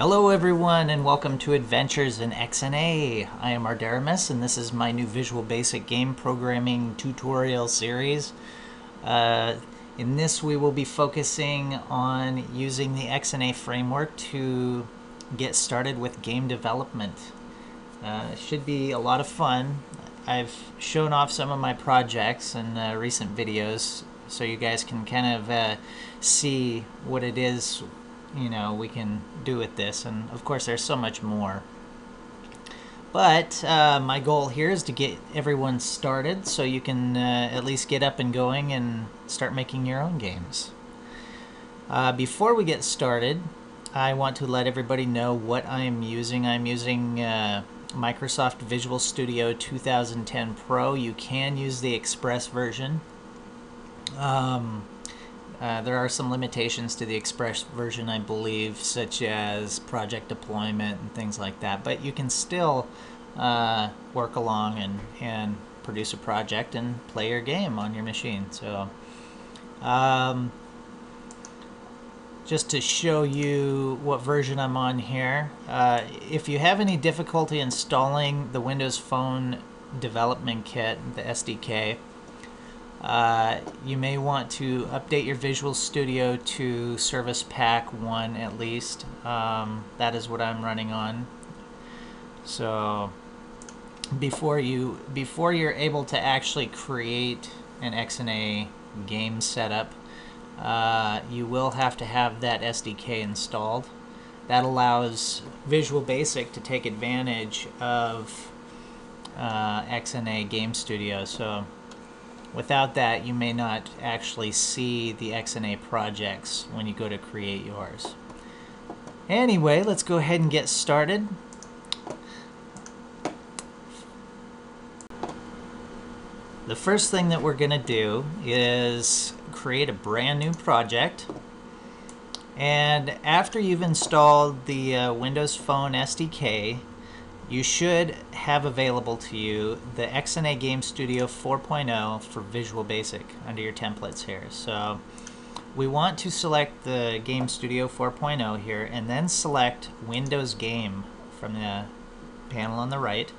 Hello everyone and welcome to Adventures in XNA. I am Aardaerimus and this is my new Visual Basic game programming tutorial series. Uh, in this we will be focusing on using the XNA framework to get started with game development. Uh, should be a lot of fun. I've shown off some of my projects in uh, recent videos so you guys can kind of uh, see what it is you know we can do with this and of course there's so much more. But uh, my goal here is to get everyone started so you can uh, at least get up and going and start making your own games. Uh, before we get started I want to let everybody know what I am using. I'm using uh, Microsoft Visual Studio 2010 Pro. You can use the Express version. Um, uh, there are some limitations to the Express version, I believe, such as project deployment and things like that. But you can still uh, work along and, and produce a project and play your game on your machine. So, um, just to show you what version I'm on here, uh, if you have any difficulty installing the Windows Phone Development Kit, the SDK, uh, you may want to update your Visual Studio to Service Pack 1 at least. Um, that is what I'm running on. So before you before you're able to actually create an XNA game setup, uh, you will have to have that SDK installed. That allows Visual Basic to take advantage of uh, XNA Game Studio. So Without that, you may not actually see the XNA projects when you go to create yours. Anyway, let's go ahead and get started. The first thing that we're going to do is create a brand new project. And after you've installed the uh, Windows Phone SDK, you should have available to you the XNA Game Studio 4.0 for Visual Basic under your templates here. So we want to select the Game Studio 4.0 here and then select Windows Game from the panel on the right.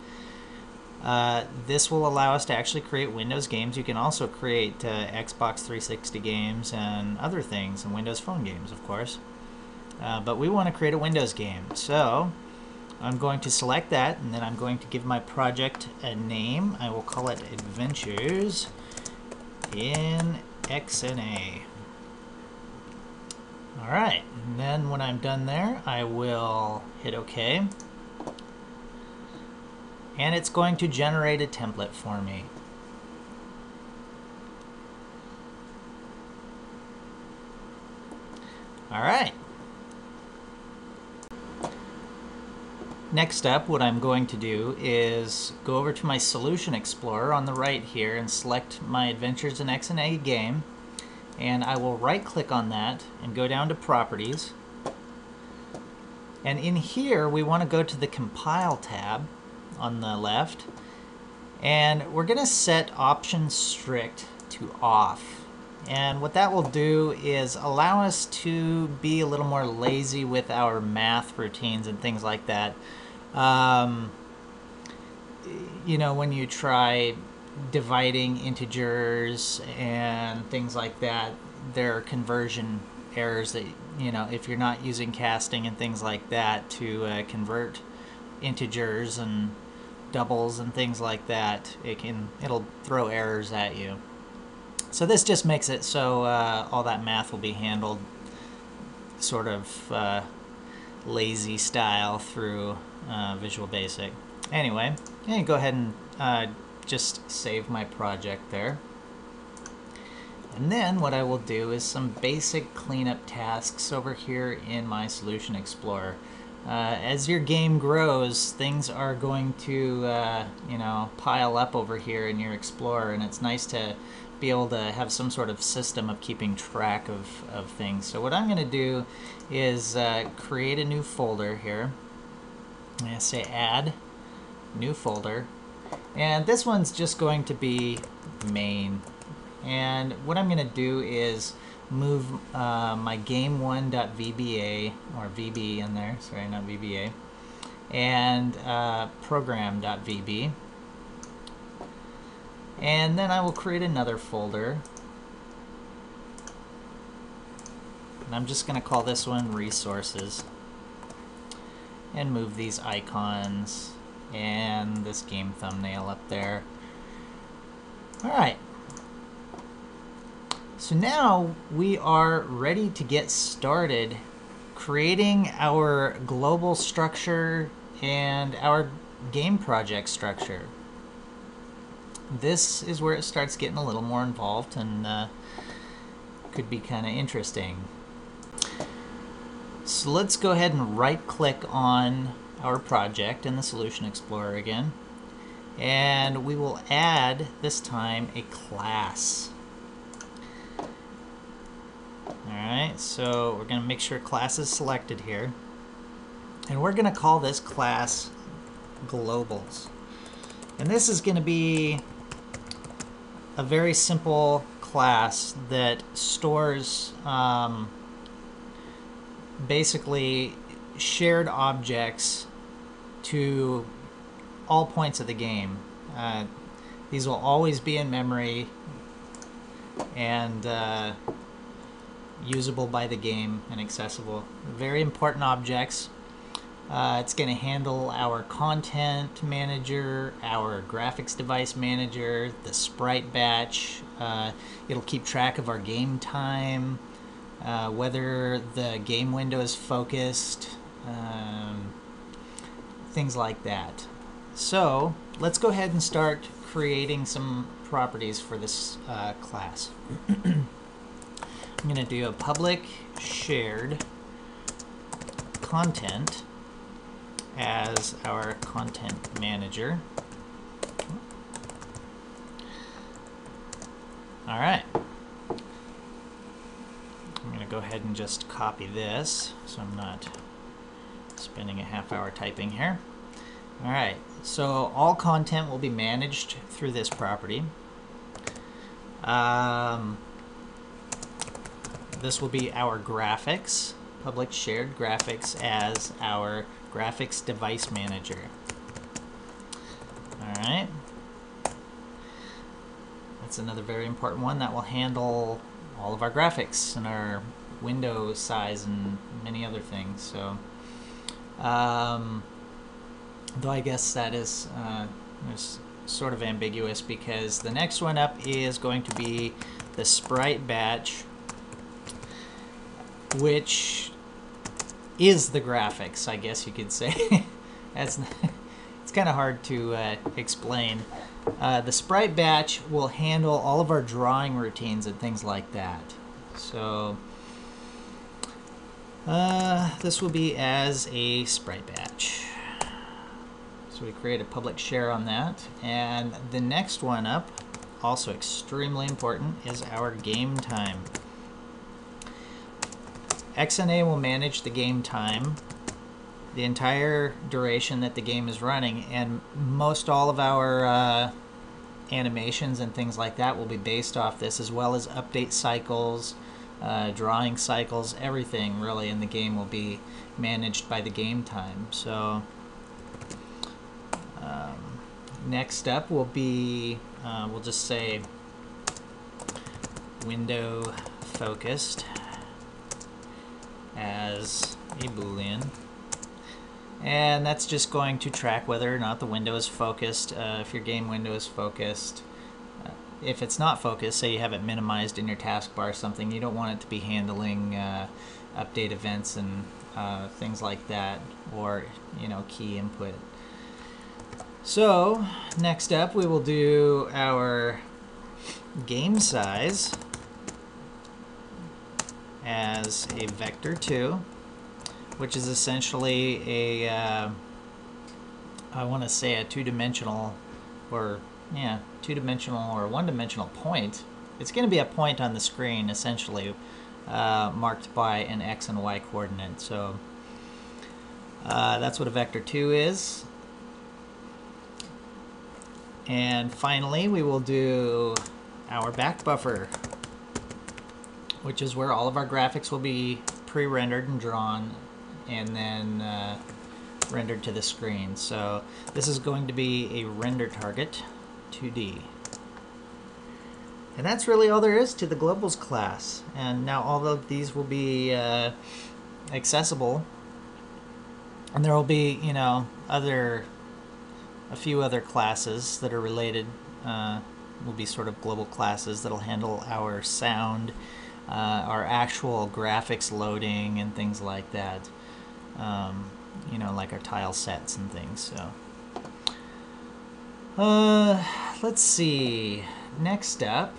Uh, this will allow us to actually create Windows games. You can also create uh, Xbox 360 games and other things, and Windows Phone games, of course. Uh, but we want to create a Windows game. So I'm going to select that and then I'm going to give my project a name. I will call it Adventures in XNA. Alright, and then when I'm done there, I will hit OK. And it's going to generate a template for me. Alright, Next up, what I'm going to do is go over to my Solution Explorer on the right here and select my Adventures in XNA game. And I will right click on that and go down to Properties. And in here, we want to go to the Compile tab on the left. And we're going to set Option Strict to off. And what that will do is allow us to be a little more lazy with our math routines and things like that. Um, you know, when you try dividing integers and things like that, there are conversion errors that, you know, if you're not using casting and things like that to uh, convert integers and doubles and things like that, it can, it'll throw errors at you. So this just makes it so uh, all that math will be handled sort of uh, lazy style through uh, Visual Basic. Anyway, yeah, go ahead and uh, just save my project there. And then what I will do is some basic cleanup tasks over here in my Solution Explorer. Uh, as your game grows, things are going to, uh, you know, pile up over here in your Explorer, and it's nice to be able to have some sort of system of keeping track of, of things. So what I'm going to do is uh, create a new folder here. I'm going to say add new folder and this one's just going to be main and what I'm going to do is move uh, my game1.vba or VB in there, sorry, not VBA, and uh, program.vb. And then I will create another folder. And I'm just going to call this one resources. And move these icons and this game thumbnail up there. Alright. So now we are ready to get started creating our global structure and our game project structure. This is where it starts getting a little more involved and uh, could be kind of interesting. So let's go ahead and right click on our project in the Solution Explorer again. And we will add, this time, a class. Alright, so we're going to make sure class is selected here. And we're going to call this class Globals. And this is going to be a very simple class that stores um, basically shared objects to all points of the game. Uh, these will always be in memory and uh, usable by the game and accessible. Very important objects. Uh, it's going to handle our content manager, our graphics device manager, the sprite batch. Uh, it'll keep track of our game time, uh, whether the game window is focused, um, things like that. So let's go ahead and start creating some properties for this uh, class. I'm going to do a public shared content as our content manager. All right. Go ahead and just copy this so I'm not spending a half hour typing here. All right, so all content will be managed through this property. Um, this will be our graphics, public shared graphics as our graphics device manager. All right. That's another very important one that will handle all of our graphics and our window size and many other things. So. Um, though I guess that is, uh, sort of ambiguous because the next one up is going to be the sprite batch, which is the graphics, I guess you could say. That's it's kind of hard to uh, explain. Uh, the sprite batch will handle all of our drawing routines and things like that. So uh, this will be as a sprite batch. So we create a public share on that. And the next one up, also extremely important, is our game time. XNA will manage the game time the entire duration that the game is running and most all of our uh, animations and things like that will be based off this as well as update cycles uh, drawing cycles, everything really in the game will be managed by the game time. So um, next step will be, uh, we'll just say window focused as a boolean and that's just going to track whether or not the window is focused uh, if your game window is focused if it's not focused, say you have it minimized in your taskbar or something, you don't want it to be handling uh, update events and uh, things like that, or you know key input. So next up, we will do our game size as a vector 2, which is essentially a uh, I want to say a two-dimensional or yeah, two-dimensional or one-dimensional point, it's going to be a point on the screen, essentially, uh, marked by an x and y coordinate. So uh, that's what a vector 2 is. And finally, we will do our back buffer, which is where all of our graphics will be pre-rendered and drawn and then uh, rendered to the screen. So this is going to be a render target 2D. And that's really all there is to the globals class. And now all of these will be uh, accessible. And there will be, you know, other, a few other classes that are related. Uh, will be sort of global classes that'll handle our sound, uh, our actual graphics loading and things like that. Um, you know, like our tile sets and things. So, uh, let's see. Next up.